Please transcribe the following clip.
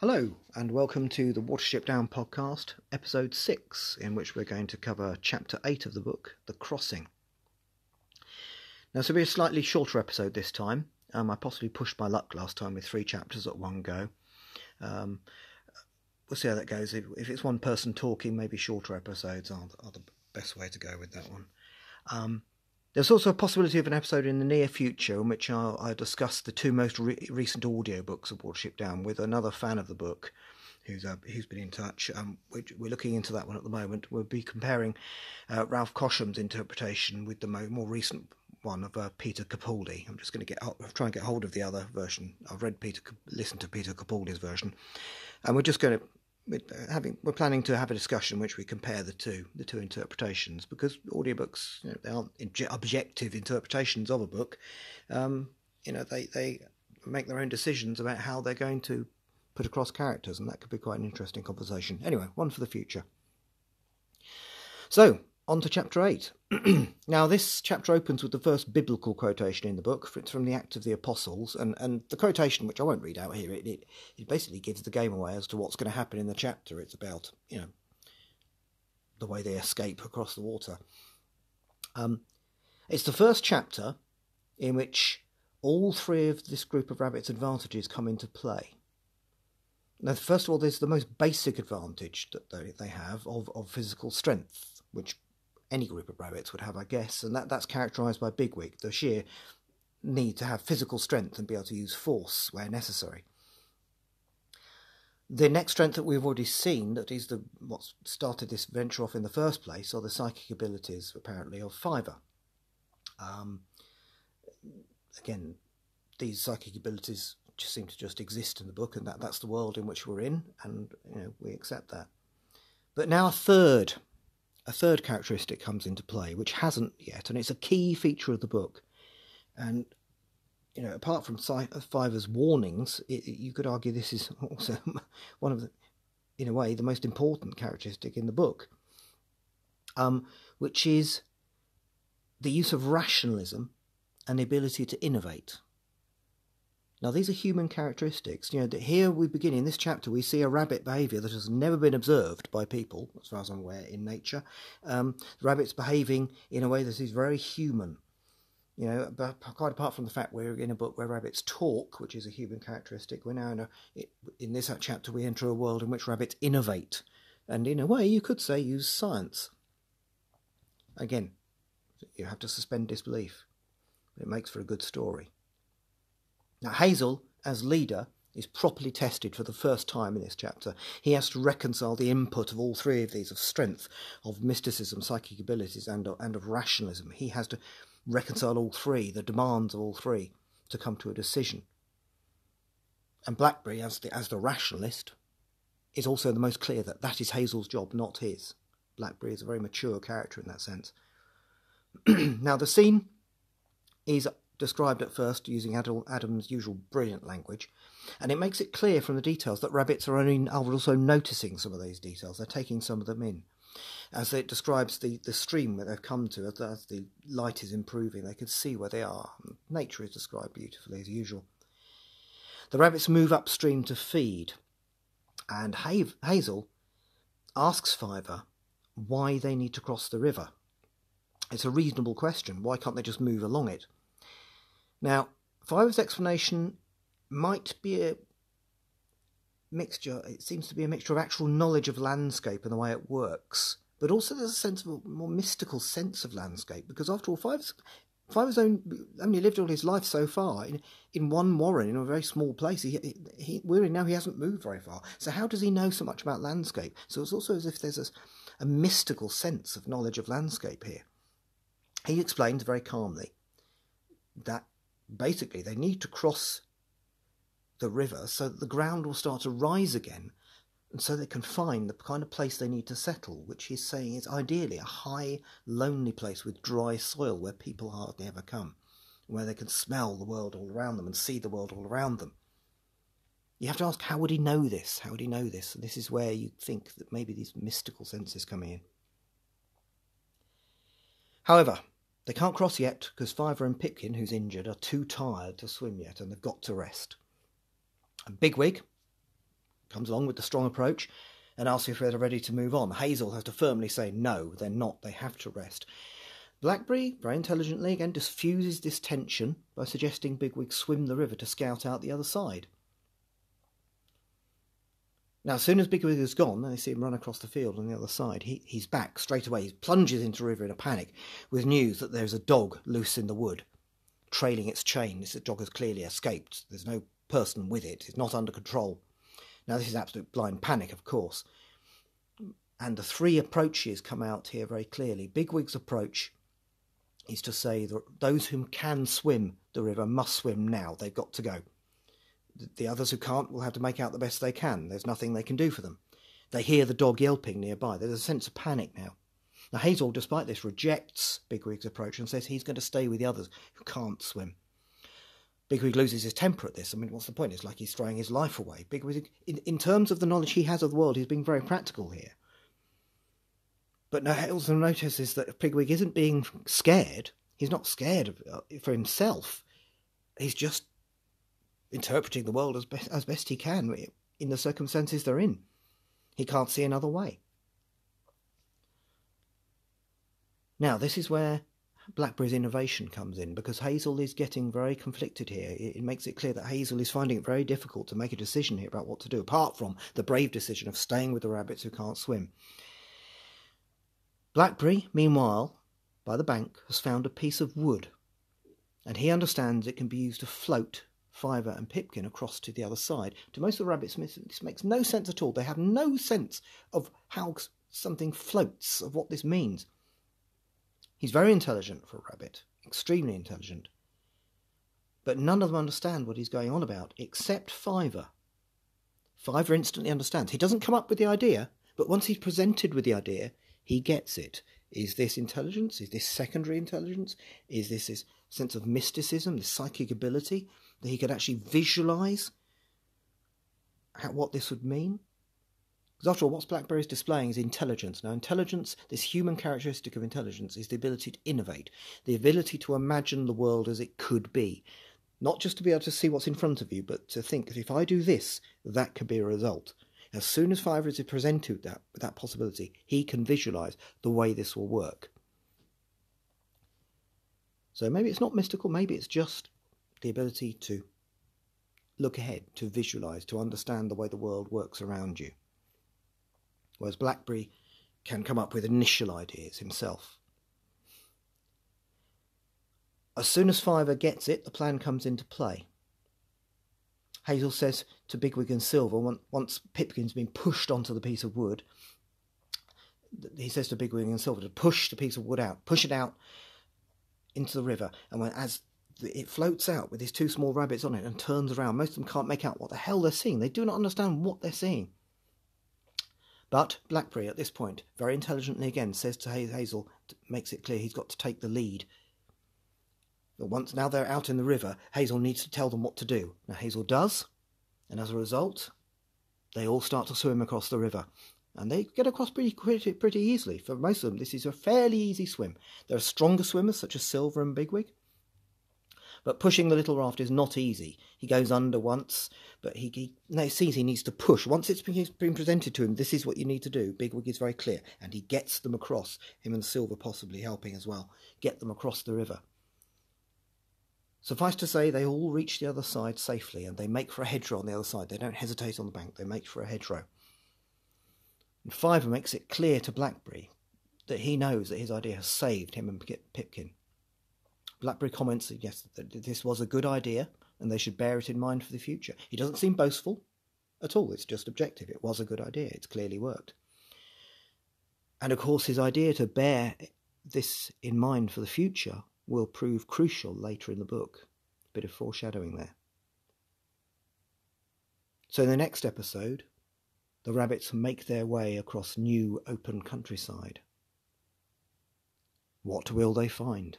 Hello, and welcome to the Watership Down podcast, episode 6, in which we're going to cover chapter 8 of the book, The Crossing. Now, this will be a slightly shorter episode this time. Um, I possibly pushed my luck last time with three chapters at one go. Um, we'll see how that goes. If, if, it's one person talking, maybe shorter episodes are, are the best way to go with that one. Um, there's also a possibility of an episode in the near future in which I'll, I'll discuss the two most re- recent audiobooks of Watership Down with another fan of the book who's uh, who's been in touch. Um, we're, we're, looking into that one at the moment. We'll be comparing uh, Ralph Cosham's interpretation with the mo- more recent one of uh, Peter Capaldi. I'm just going to get try and get hold of the other version. I've read Peter, listened to Peter Capaldi's version, and we're just going to having we're planning to have a discussion in which we compare the two the two interpretations because audiobooks you know, they aren't objective interpretations of a book. Um, you know they they make their own decisions about how they're going to put across characters and that could be quite an interesting conversation. Anyway one for the future. So on to chapter 8. now, this chapter opens with the first biblical quotation in the book. It's from the Acts of the Apostles. And, and the quotation, which I won't read out here, it, it, it basically gives the game away as to what's going to happen in the chapter. It's about, you know, the way they escape across the water. Um, it's the first chapter in which all three of this group of rabbits' advantages come into play. Now, first of all, there's the most basic advantage that they have of, of physical strength, which any group of rabbits would have, I guess, and that, that's characterised by Bigwig, the sheer need to have physical strength and be able to use force where necessary. The next strength that we've already seen, that is the what started this venture off in the first place, are the psychic abilities, apparently, of Fiver. Um, again, these psychic abilities just seem to just exist in the book, and that, that's the world in which we're in, and you know we accept that. But now a third a third characteristic comes into play, which hasn't yet, and it's a key feature of the book. And you know, apart from Fiver's warnings, it, you could argue this is also one of the, in a way, the most important characteristic in the book, um, which is the use of rationalism and the ability to innovate. Now, these are human characteristics. You know, here we begin in this chapter, we see a rabbit behaviour that has never been observed by people, as far as I'm aware, in nature. Um, the rabbit's behaving in a way that is very human. You know, but quite apart from the fact we're in a book where rabbits talk, which is a human characteristic, we're now in, a, in this chapter we enter a world in which rabbits innovate, and in a way you could say use science. Again, you have to suspend disbelief. It makes for a good story. Now, Hazel, as leader, is properly tested for the first time in this chapter. He has to reconcile the input of all three of these of strength, of mysticism, psychic abilities, and, and of rationalism. He has to reconcile all three, the demands of all three, to come to a decision. And Blackberry, as the, as the rationalist, is also the most clear that that is Hazel's job, not his. Blackberry is a very mature character in that sense. now, the scene is described at first using Adam's usual brilliant language, and it makes it clear from the details that rabbits are, only, are also noticing some of these details. They're taking some of them in. As it describes the, the stream that they've come to, as, as the light is improving, they can see where they are. Nature is described beautifully as usual. The rabbits move upstream to feed, and Hazel asks Fiver why they need to cross the river. It's a reasonable question. Why can't they just move along it? Now, Fiver's explanation might be a mixture, it seems to be a mixture of actual knowledge of landscape and the way it works, but also there's a sense of a more mystical sense of landscape, because after all, Fiver's own, only lived all his life so far in, in one warren, in a very small place. He, he, we now he hasn't moved very far. So how does he know so much about landscape? So it's also as if there's a, a mystical sense of knowledge of landscape here. He explains very calmly that basically they need to cross the river so that the ground will start to rise again and so they can find the kind of place they need to settle, which he's saying is ideally a high, lonely place with dry soil where people hardly ever come, where they can smell the world all around them and see the world all around them. You have to ask, how would he know this? How would he know this? And this is where you think that maybe these mystical senses come in. However, they can't cross yet because Fiver and Pipkin, who's injured, are too tired to swim yet and they've got to rest. And Bigwig, comes along with the strong approach and asks if they're ready to move on. Hazel has to firmly say no, they're not, they have to rest. Blackberry, very intelligently, again diffuses this tension by suggesting Bigwig swim the river to scout out the other side. Now, as soon as Bigwig is gone, they see him run across the field on the other side, he, he's back straight away. He plunges into river in a panic with news that there's a dog loose in the wood, trailing its chain. This dog has clearly escaped. There's no person with it. It's not under control. Now, this is absolute blind panic, of course. And the three approaches come out here very clearly. Bigwig's approach is to say that those who can swim the river must swim now. They've got to go. The others who can't will have to make out the best they can. There's nothing they can do for them. They hear the dog yelping nearby. There's a sense of panic now. Now, Hazel, despite this, rejects Bigwig's approach and says he's going to stay with the others who can't swim. Bigwig loses his temper at this. I mean, what's the point? It's like he's throwing his life away. Bigwig, in, in terms of the knowledge he has of the world, he's being very practical here. But now Hazel notices that Bigwig isn't being scared. He's not scared uh, for himself. He's just interpreting the world as best, as best he can in the circumstances they're in. He can't see another way. Now, this is where Blackberry's innovation comes in because Hazel is getting very conflicted here. It, makes it clear that Hazel is finding it very difficult to make a decision here about what to do, apart from the brave decision of staying with the rabbits who can't swim. Blackberry, meanwhile, by the bank, has found a piece of wood, and he understands it can be used to float Fiver and Pipkin across to the other side. To most of the rabbits, this makes no sense at all. They have no sense of how something floats, of what this means. He's very intelligent for a rabbit, extremely intelligent. But none of them understand what he's going on about, except Fiver. Fiver instantly understands. He doesn't come up with the idea, but once he's presented with the idea, he gets it. Is this intelligence? Is this secondary intelligence? Is this this sense of mysticism, this psychic ability that he could actually visualize what this would mean? Because after all, what Blackberry is displaying is intelligence. Now, intelligence, this human characteristic of intelligence, is the ability to innovate, the ability to imagine the world as it could be. Not just to be able to see what's in front of you, but to think if I do this, that could be a result. As soon as Fiver is presented that, that possibility, he can visualize the way this will work. So maybe it's not mystical, maybe it's just the ability to look ahead, to visualize, to understand the way the world works around you whereas Blackberry can come up with initial ideas himself. As soon as Fiver gets it, the plan comes into play. Hazel says to Bigwig and Silver, once Pipkin's been pushed onto the piece of wood, he says to Bigwig and Silver to push the piece of wood out, push it out into the river, and when as it floats out with these two small rabbits on it and turns around, most of them can't make out what the hell they're seeing. They do not understand what they're seeing. But Blackberry, at this point, very intelligently again, says to Hazel, makes it clear he's got to take the lead. But once now they're out in the river, Hazel needs to tell them what to do. Now Hazel does, and as a result, they all start to swim across the river. And they get across pretty, pretty, pretty easily. For most of them, this is a fairly easy swim. There are stronger swimmers, such as Silver and Bigwig, but pushing the little raft is not easy. He goes under once, but he, he no, sees he needs to push. Once it's been, been presented to him, this is what you need to do. Bigwig is very clear, and he gets them across, him and Silver possibly helping as well, get them across the river. Suffice to say, they all reach the other side safely, and they make for a hedgerow on the other side. They don't hesitate on the bank, they make for a hedgerow. And Fiver makes it clear to Blackberry that he knows that his idea has saved him and Pipkin. Blackberry comments that yes, that this was a good idea and they should bear it in mind for the future. He doesn't seem boastful at all, it's just objective. It was a good idea, it's clearly worked. And of course, his idea to bear this in mind for the future will prove crucial later in the book. A bit of foreshadowing there. So, in the next episode, the rabbits make their way across new open countryside. What will they find?